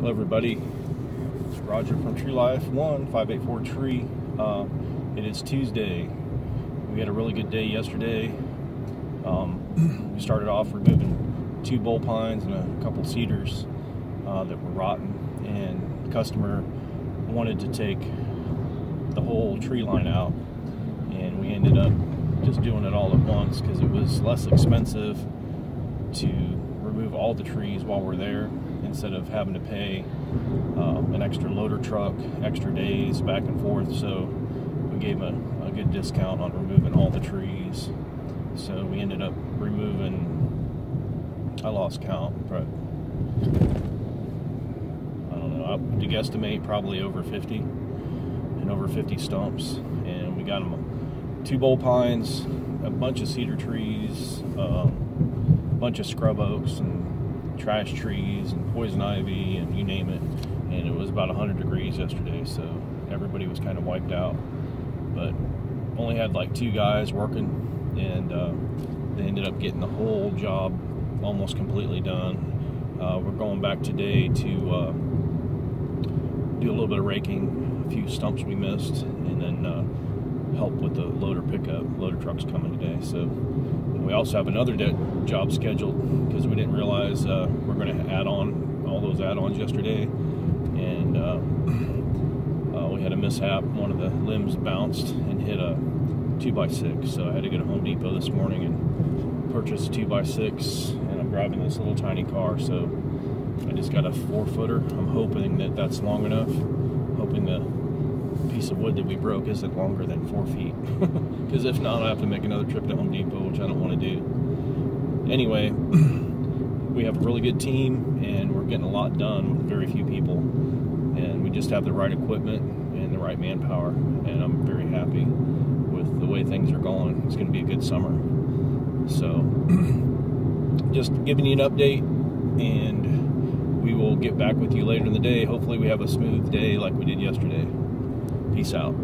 Hello, everybody. It's Roger from Tree Life One Five Eight Four Tree. Uh, it is Tuesday. We had a really good day yesterday. Um, we started off removing two bull pines and a couple cedars uh, that were rotten, and the customer wanted to take the whole tree line out, and we ended up just doing it all at once because it was less expensive to remove all the trees while we're there instead of having to pay um, an extra loader truck, extra days back and forth. So we gave a, a good discount on removing all the trees. So we ended up removing, I lost count, but I don't know, I would guesstimate probably over 50 and over 50 stumps. And we got them two bull pines, a bunch of cedar trees, uh, a bunch of scrub oaks, and trash trees and poison ivy and you name it. And it was about 100 degrees yesterday, so everybody was kind of wiped out. But only had like two guys working, and uh, they ended up getting the whole job almost completely done. Uh, we're going back today to uh, do a little bit of raking, a few stumps we missed, and then uh, help with the loader pickup. Loader truck's coming today, so we also have another job scheduled because we didn't realize uh, we're going to add on all those add-ons yesterday, and uh, uh, we had a mishap. One of the limbs bounced and hit a two by six. So I had to go to Home Depot this morning and purchase a two by six, and I'm driving this little tiny car. So I just got a four footer. I'm hoping that that's long enough. Hoping the piece of wood that we broke isn't longer than four feet. Because if not, I have to make another trip to Home Depot, which I don't want to do. Anyway, we have a really good team, and we're getting a lot done with very few people. And we just have the right equipment and the right manpower, and I'm very happy with the way things are going. It's going to be a good summer. So, just giving you an update, and we will get back with you later in the day. Hopefully, we have a smooth day like we did yesterday. Peace out.